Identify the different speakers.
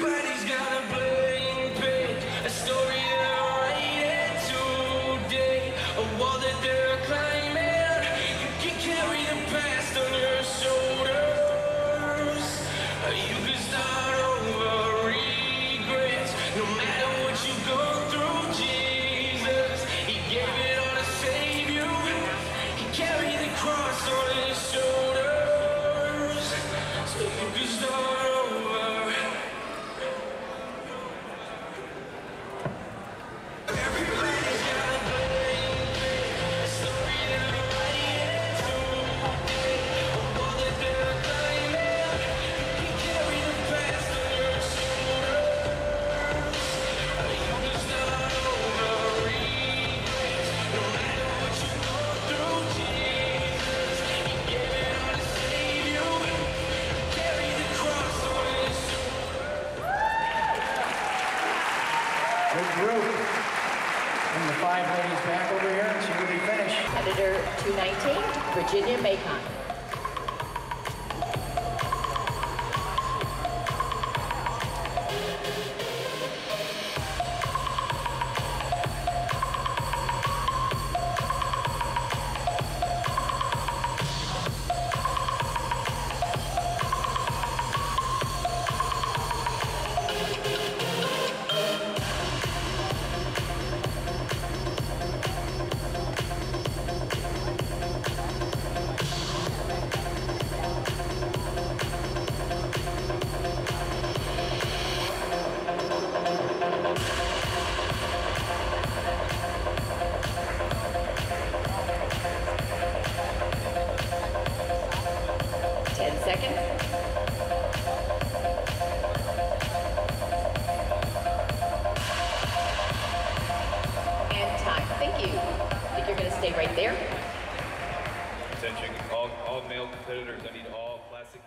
Speaker 1: Everybody's got a
Speaker 2: Good group. Bring the five ladies back over here and see where they finish.
Speaker 3: Editor 219, Virginia Macon. And time. Thank you. I think you're going to stay right there.
Speaker 4: Attention all, all male competitors. I need all classic